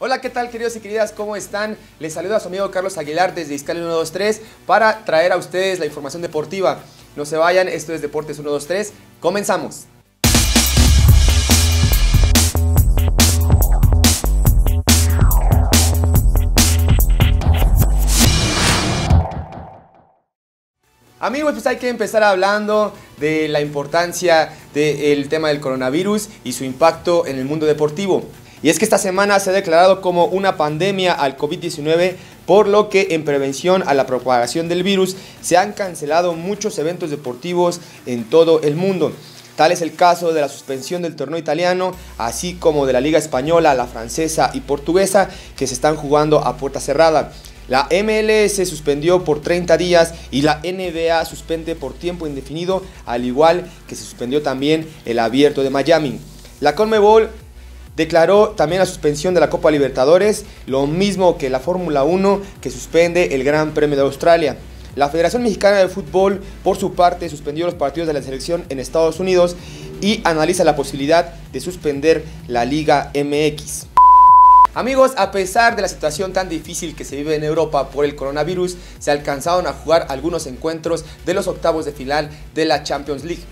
Hola, ¿qué tal queridos y queridas? ¿Cómo están? Les saluda su amigo Carlos Aguilar desde Iscali 123 para traer a ustedes la información deportiva. No se vayan, esto es Deportes 123. Comenzamos. Amigos, pues hay que empezar hablando de la importancia del tema del coronavirus y su impacto en el mundo deportivo. Y es que esta semana se ha declarado como una pandemia al COVID-19, por lo que en prevención a la propagación del virus se han cancelado muchos eventos deportivos en todo el mundo. Tal es el caso de la suspensión del torneo italiano, así como de la liga española, la francesa y portuguesa, que se están jugando a puerta cerrada. La MLS suspendió por 30 días y la NBA suspende por tiempo indefinido, al igual que se suspendió también el abierto de Miami. La Conmebol declaró también la suspensión de la Copa Libertadores, lo mismo que la Fórmula 1 que suspende el Gran Premio de Australia. La Federación Mexicana de Fútbol, por su parte, suspendió los partidos de la selección en Estados Unidos y analiza la posibilidad de suspender la Liga MX. Amigos, a pesar de la situación tan difícil que se vive en Europa por el coronavirus, se alcanzaron a jugar algunos encuentros de los octavos de final de la Champions League.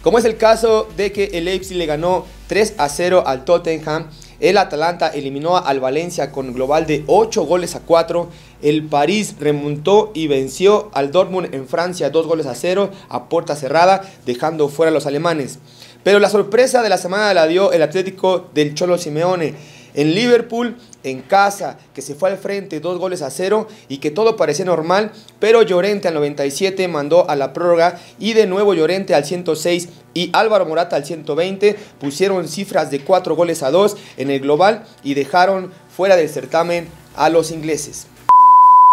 Como es el caso de que el Leipzig le ganó 3 a 0 al Tottenham, el Atalanta eliminó al Valencia con global de 8 goles a 4. El París remontó y venció al Dortmund en Francia 2 goles a 0 a puerta cerrada, dejando fuera a los alemanes. Pero la sorpresa de la semana la dio el Atlético del Cholo Simeone en Liverpool, en casa, que se fue al frente dos goles a cero y que todo parecía normal, pero Llorente al 97 mandó a la prórroga y de nuevo Llorente al 106 y Álvaro Morata al 120 pusieron cifras de cuatro goles a dos en el global y dejaron fuera del certamen a los ingleses.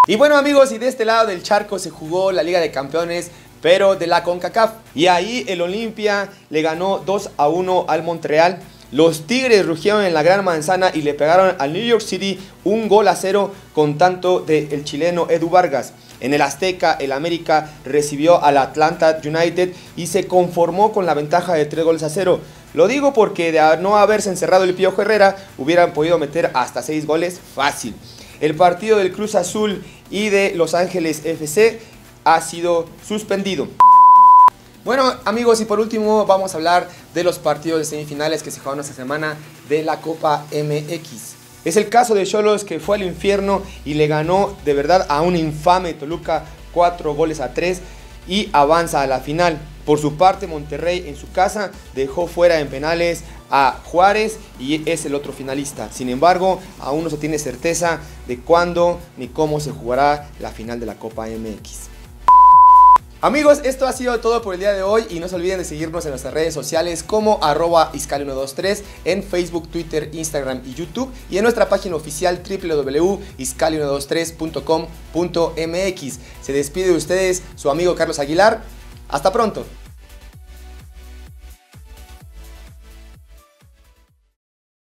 Y bueno amigos, y de este lado del charco se jugó la Liga de Campeones pero de la CONCACAF. Y ahí el Olimpia le ganó 2 a 1 al Montreal. Los Tigres rugieron en la Gran Manzana y le pegaron al New York City un gol a cero con tanto del chileno Edu Vargas. En el Azteca, el América recibió al Atlanta United y se conformó con la ventaja de tres goles a cero. Lo digo porque de no haberse encerrado el Piojo Herrera, hubieran podido meter hasta seis goles fácil. El partido del Cruz Azul y de Los Ángeles FC ha sido suspendido. Bueno amigos y por último vamos a hablar de los partidos de semifinales que se jugaron esta semana de la Copa MX. Es el caso de Cholos que fue al infierno y le ganó de verdad a un infame Toluca 4 goles a 3 y avanza a la final. Por su parte Monterrey en su casa dejó fuera en penales a Juárez y es el otro finalista. Sin embargo, aún no se tiene certeza de cuándo ni cómo se jugará la final de la Copa MX. Amigos, esto ha sido todo por el día de hoy y no se olviden de seguirnos en nuestras redes sociales como arroba iscali123 en Facebook, Twitter, Instagram y YouTube y en nuestra página oficial www.iscali123.com.mx. Se despide de ustedes su amigo Carlos Aguilar. Hasta pronto.